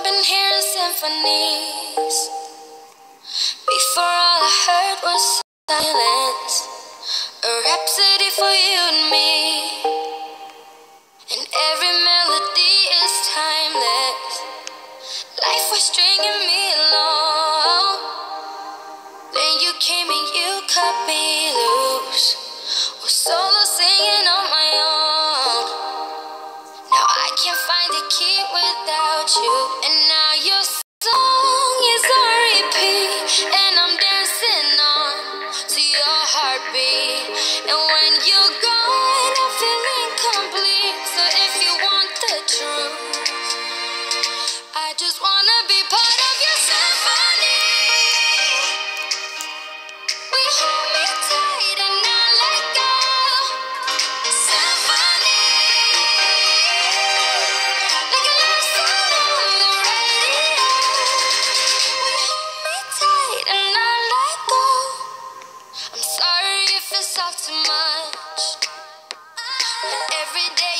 I've been hearing symphonies. Before all I heard was silence. A rhapsody for you and me. And every melody is timeless. Life was stringing me along. Then you came and you cut me loose. Was solo singing on my own. Now I can't find the key without you. soft too much. Every day